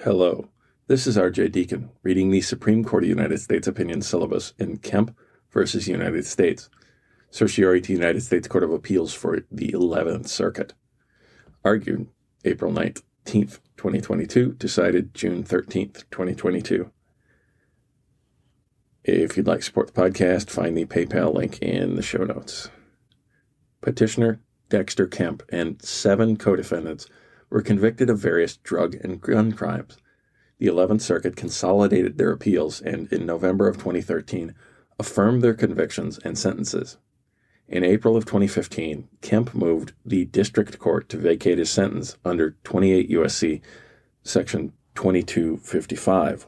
Hello, this is RJ Dieken reading the Supreme Court of United States opinion syllabus in Kemp versus United States, certiorari to United States Court of Appeals for the 11th Circuit. Argued April 19th, 2022, decided June 13th, 2022. If you'd like to support the podcast, find the PayPal link in the show notes. Petitioner Dexter Kemp and seven co defendants were convicted of various drug and gun crimes. The 11th Circuit consolidated their appeals and, in November of 2013, affirmed their convictions and sentences. In April of 2015, Kemp moved the district court to vacate his sentence under 28 U.S.C. Section 2255.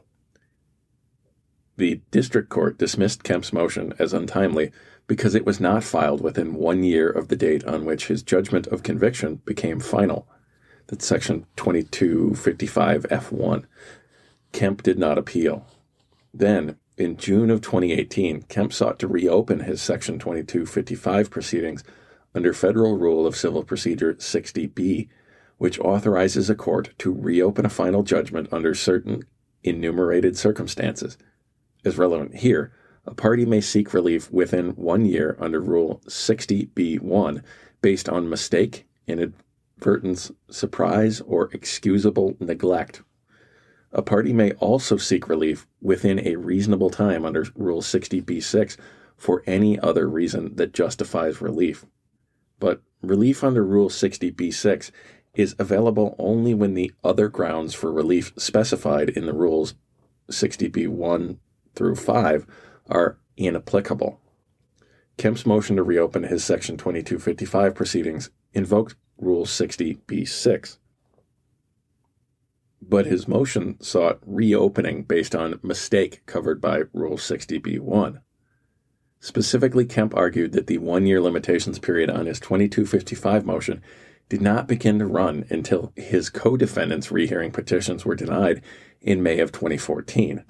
The district court dismissed Kemp's motion as untimely because it was not filed within one year of the date on which his judgment of conviction became final. That's section 2255F1. Kemp did not appeal. Then, in June of 2018, Kemp sought to reopen his section 2255 proceedings under Federal Rule of Civil Procedure 60B, which authorizes a court to reopen a final judgment under certain enumerated circumstances. As relevant here, a party may seek relief within one year under Rule 60B1 based on mistake, inadvertence, surprise, or excusable neglect. A party may also seek relief within a reasonable time under Rule 60B6 for any other reason that justifies relief. But relief under Rule 60B6 is available only when the other grounds for relief specified in the rules 60B1 through 5 are inapplicable. Kemp's motion to reopen his Section 2255 proceedings invoked Rule 60b6. But his motion sought reopening based on mistake covered by Rule 60b1. Specifically, Kemp argued that the one year limitations period on his 2255 motion did not begin to run until his co defendants' rehearing petitions were denied in May of 2014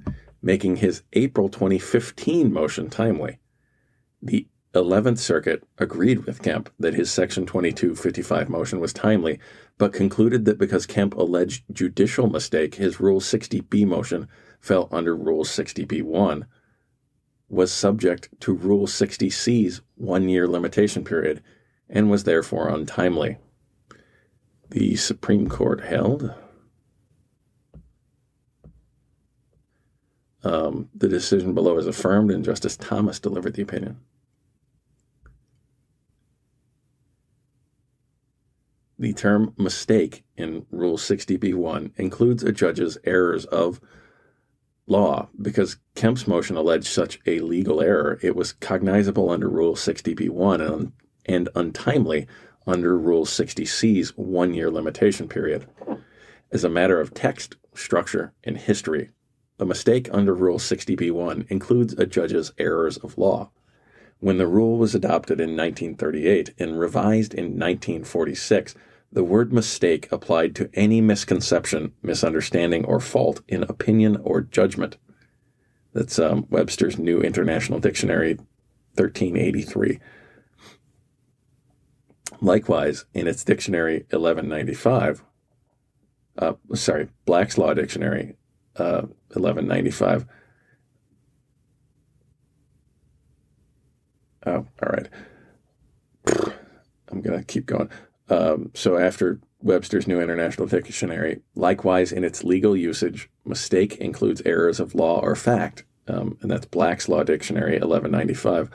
making his April 2015 motion timely. The 11th Circuit agreed with Kemp that his Section 2255 motion was timely, but concluded that because Kemp alleged judicial mistake, his Rule 60B motion fell under Rule 60B1, was subject to Rule 60C's one year limitation period, and was therefore untimely. The Supreme Court held Um, the decision below is affirmed, and Justice Thomas delivered the opinion. The term mistake in Rule 60b1 includes a judge's errors of law. Because Kemp's motion alleged such a legal error, it was cognizable under Rule 60b1 and, and untimely under Rule 60c's one year limitation period. As a matter of text, structure, and history, a mistake under Rule 60b1 includes a judge's errors of law. When the rule was adopted in 1938 and revised in 1946, the word mistake applied to any misconception, misunderstanding, or fault in opinion or judgment. That's um, Webster's New International Dictionary, 1383. Likewise, in its dictionary 1195, uh, sorry, Black's Law Dictionary uh, 1195. Oh, all right. I'm going to keep going. Um, so after Webster's New International Dictionary, likewise in its legal usage, mistake includes errors of law or fact, um, and that's Black's Law Dictionary 1195.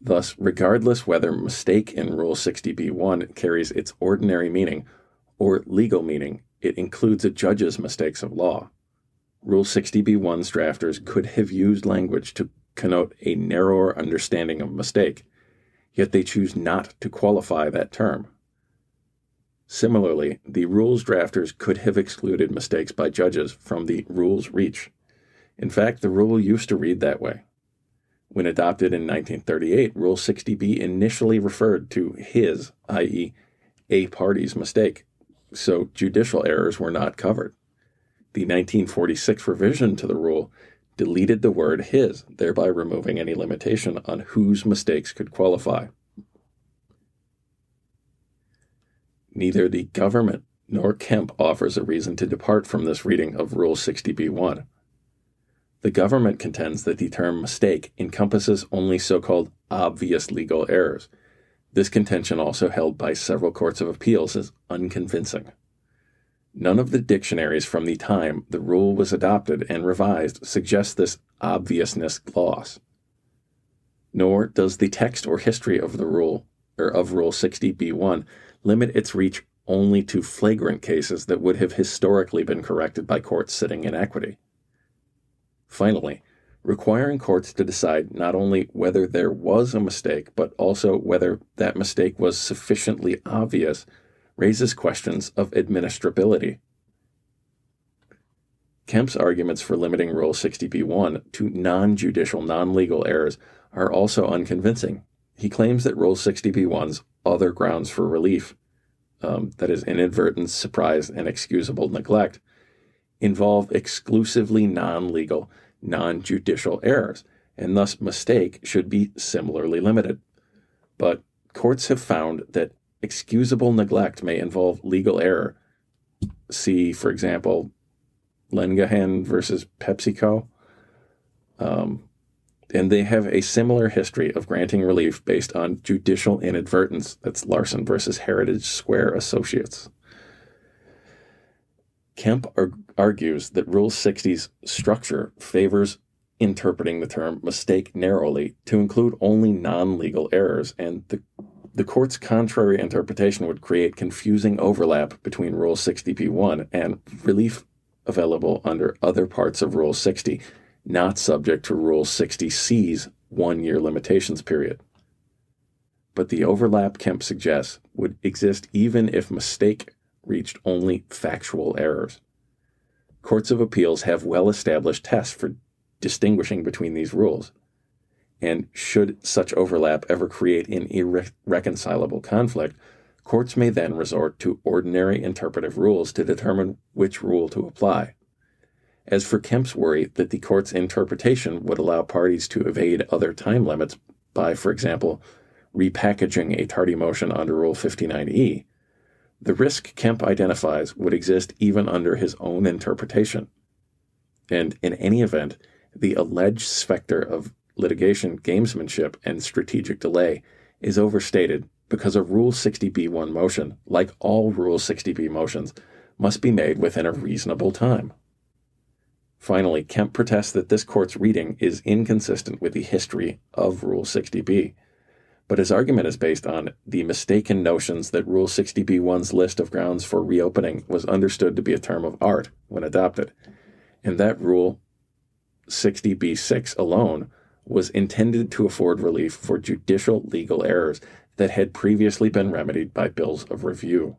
Thus, regardless whether mistake in Rule 60b1 carries its ordinary meaning or legal meaning, it includes a judge's mistakes of law. Rule 60b1's drafters could have used language to connote a narrower understanding of mistake, yet they choose not to qualify that term. Similarly, the rules drafters could have excluded mistakes by judges from the rule's reach. In fact, the rule used to read that way. When adopted in 1938, Rule 60b initially referred to his, i.e., a party's mistake, so judicial errors were not covered. The 1946 revision to the rule deleted the word his, thereby removing any limitation on whose mistakes could qualify. Neither the government nor Kemp offers a reason to depart from this reading of Rule 60b1. The government contends that the term mistake encompasses only so called obvious legal errors. This contention, also held by several courts of appeals, is unconvincing. None of the dictionaries from the time the rule was adopted and revised suggest this obviousness gloss. Nor does the text or history of the rule of Rule 60b1 limit its reach only to flagrant cases that would have historically been corrected by courts sitting in equity. Finally, requiring courts to decide not only whether there was a mistake, but also whether that mistake was sufficiently obvious raises questions of administrability. Kemp's arguments for limiting Rule 60b1 to non judicial, non legal errors are also unconvincing. He claims that Rule 60b1's other grounds for relief, um, that is, inadvertence, surprise, and excusable neglect, involve exclusively non legal, non judicial errors, and thus mistake should be similarly limited. But courts have found that excusable neglect may involve legal error. See, for example, Langahan versus PepsiCo. Um, and they have a similar history of granting relief based on judicial inadvertence. That's Larson versus Heritage Square Associates. Kemp argues that Rule 60's structure favors interpreting the term mistake narrowly to include only non legal errors, and the, the court's contrary interpretation would create confusing overlap between Rule 60b1 and relief available under other parts of Rule 60, not subject to Rule 60C's one year limitations period. But the overlap Kemp suggests would exist even if mistake reached only factual errors. Courts of appeals have well established tests for distinguishing between these rules. And should such overlap ever create an irreconcilable conflict, courts may then resort to ordinary interpretive rules to determine which rule to apply. As for Kemp's worry that the court's interpretation would allow parties to evade other time limits by, for example, repackaging a tardy motion under Rule 59E, the risk Kemp identifies would exist even under his own interpretation. And in any event, the alleged specter of litigation gamesmanship and strategic delay is overstated because a Rule 60b1 motion, like all Rule 60b motions, must be made within a reasonable time. Finally, Kemp protests that this court's reading is inconsistent with the history of Rule 60b but his argument is based on the mistaken notions that Rule 60b1's list of grounds for reopening was understood to be a term of art when adopted, and that Rule 60b6 alone was intended to afford relief for judicial legal errors that had previously been remedied by bills of review.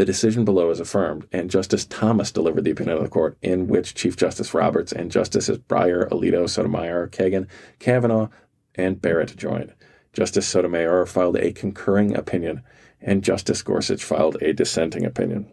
The decision below is affirmed, and Justice Thomas delivered the opinion of the court, in which Chief Justice Roberts and Justices Breyer, Alito, Sotomayor, Kagan, Kavanaugh, and Barrett joined. Justice Sotomayor filed a concurring opinion, and Justice Gorsuch filed a dissenting opinion.